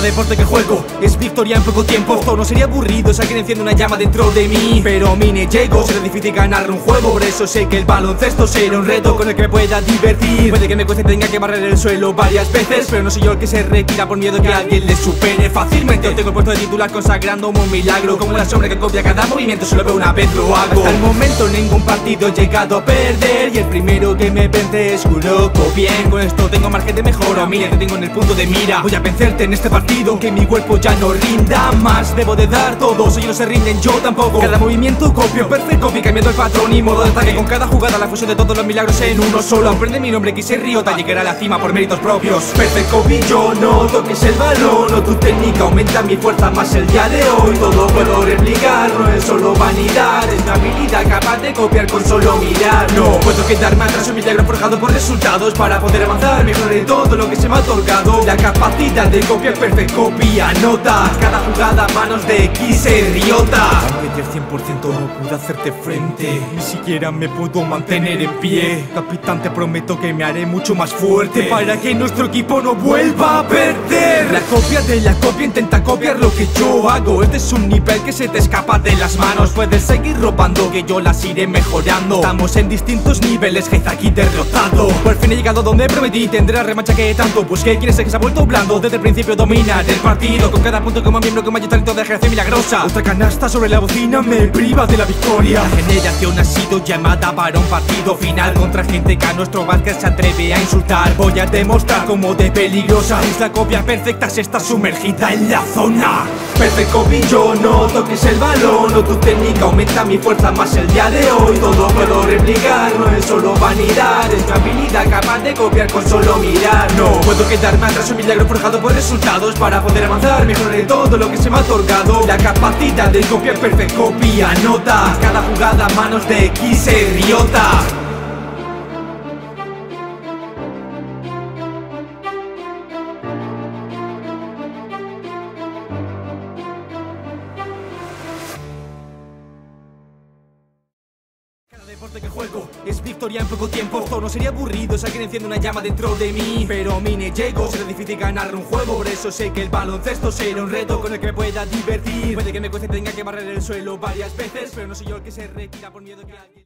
Deporte que juego es victoria en poco tiempo. Esto no sería aburrido si enciende una llama dentro de mí. Pero a mí me llego, será difícil ganar un juego. Por eso sé que el baloncesto será un reto con el que me pueda divertir. Puede que me cueste tenga que barrer el suelo varias veces. Pero no soy yo el que se retira por miedo que alguien le supere fácilmente. Yo tengo el puesto de titular consagrando un milagro. Como la sombra que copia cada movimiento, solo veo una vez lo hago. Hasta el momento ningún partido he llegado a perder. Y el primero que me vence es Kuroko Bien, con esto tengo margen de mejora. Mira, te tengo en el punto de mira. Voy a vencerte en este partido Que mi cuerpo ya no rinda más. Debo de dar todo, si ellos se rinden yo tampoco. Cada movimiento copio, perfecto copy Cambiando el patrón y modo de ataque Con cada jugada la fusión de todos los milagros en uno solo. Aprende mi nombre, quise Riota Llegaré a la cima por méritos propios. Perfect copy, yo no toques el balón O tu técnica aumenta mi fuerza más el día de hoy. Todo puedo replicar, no es solo vanidad Es mi habilidad capaz de copiar con solo mirar. No puedo quedarme atrás, un milagro forjado por resultados. Para poder avanzar, mejorar todo lo que se me ha otorgado. La capacidad de copiar copia Nota cada jugada a manos de X Riota. Aunque del 100% no pude hacerte frente. Ni siquiera me puedo mantener en pie. Capitán te prometo que me haré mucho más fuerte. Para que nuestro equipo no vuelva a perder. La copia de la copia intenta copiar lo que yo hago. Este es un nivel que se te escapa de las manos. Puedes seguir robando que yo las iré mejorando. Estamos en distintos niveles, aquí derrotado. Por fin he llegado donde prometí Tendré la revancha que tanto busqué. ¿Quién es que se ha vuelto blando? Desde el principio dominar el partido Con cada punto como miembro con mayor talento de ejercer milagrosa. Otra canasta sobre la bocina me priva de la victoria. La generación ha sido llamada para un partido final Contra gente que a nuestro básquet se atreve a insultar. Voy a demostrar cómo de peligrosa es la copia perfecta Si está sumergida en la zona. Perfect copy, yo no toques el balón O tu técnica aumenta mi fuerza más el día de hoy. Todo puedo replicar, no es solo vanidad Es mi habilidad capaz de copiar con solo mirar. No puedo quedarme atrás, un milagro forjado por resultados Para poder avanzar, mejorar todo lo que se me ha otorgado. La capacidad de copiar perfect copia Nota. Cada jugada a manos de X Riota deporte que juego. Es victoria en poco tiempo. Esto no sería aburrido si alguien enciende una llama dentro de mí. Pero me llego, será difícil ganar un juego. Por eso sé que el baloncesto será un reto con el que pueda divertir. Puede que me cueste tenga que barrer el suelo varias veces Pero no soy yo el que se retira por miedo que alguien...